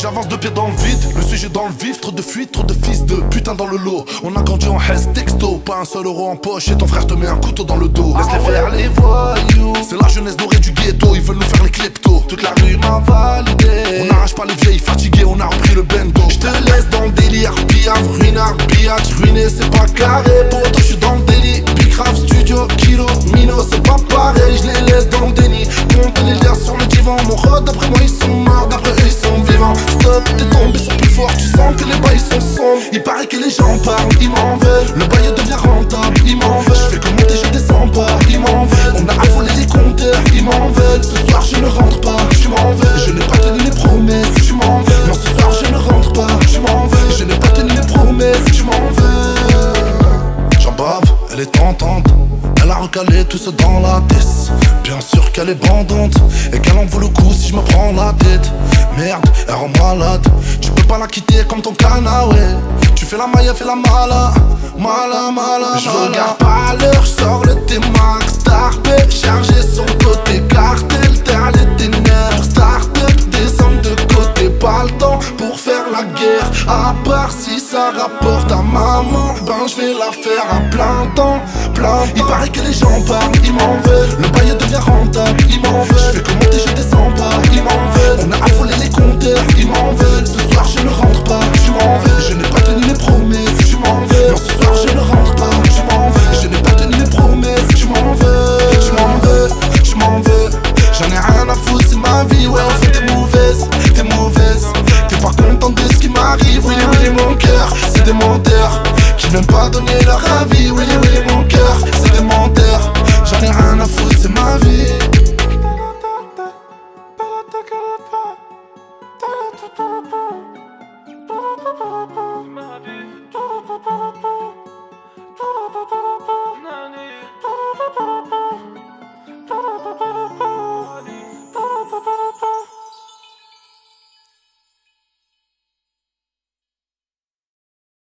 J'avance de pied dans le vide, le sujet dans le vif, trop de fuite, trop de fils de putain dans le lot. On a grandi en reste texto, pas un seul euro en poche et ton frère te met un couteau dans le dos. Laisse-les faire les voyous, c'est la jeunesse dorée du ghetto, ils veulent nous faire les kleptos. Toute la rue m'a validé. On n'arrache pas les vieilles fatiguées, on a repris le bendo. Je te laisse dans le délire, piaf, ruinard, pillage, ruiné, c'est pas carré. Pour autant, je suis dans le délit, Big Rap Studio, Kilo, Mino, c'est pas pareil, je les laisse dans le déni. Compte les liens sur le divan, mon rod, d'après moi ils sont morts, d'après Stop, t'es tombé sur plus fort, tu sens que les bails sont sombres. Il paraît que les gens parlent, ils m'en veulent. Le bail devient rentable, ils m'en veulent. Je fais que monter, je descends pas, ils m'en veulent. On a affolé les compteurs, ils m'en veulent. Ce soir je ne rentre pas, je m'en veux. Je n'ai pas tenu les promesses, je m'en veux. Non, ce soir je ne rentre pas, je m'en veux. Je n'ai pas tenu les promesses, je m'en veux. J'en bave, elle est tentante. Elle a recalé tout ce dans la tête. Bien sûr qu'elle est bandante et qu'elle en vaut le coup si je me prends la tête. Merde, elle rend malade. Tu peux pas la quitter comme ton canaway. Tu fais la maille, fais la mala. Mala, mala, Je regarde pas l'heure, sors le T-Max. Starpé, chargé son côté cartel. Terre les ténèbres. Start-up, descendre de côté. Pas le temps pour faire la guerre. À part si ça rapporte à maman. Ben je vais la faire à plein temps. Plein temps. Il paraît que les gens parlent, ils m'en veulent. Le bail devient rentable, ils m'en veulent. Je fais que monter, je descends pas, ils m'en veulent. menteur Qui pas donner leur avis Oui, oui, mon cœur, c'est des menteurs J'en ai rien à foutre, c'est Ma vie.